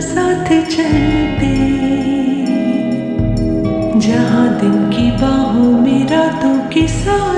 साथ चलते। जहाँ दिन की बाहों में रातों के साथ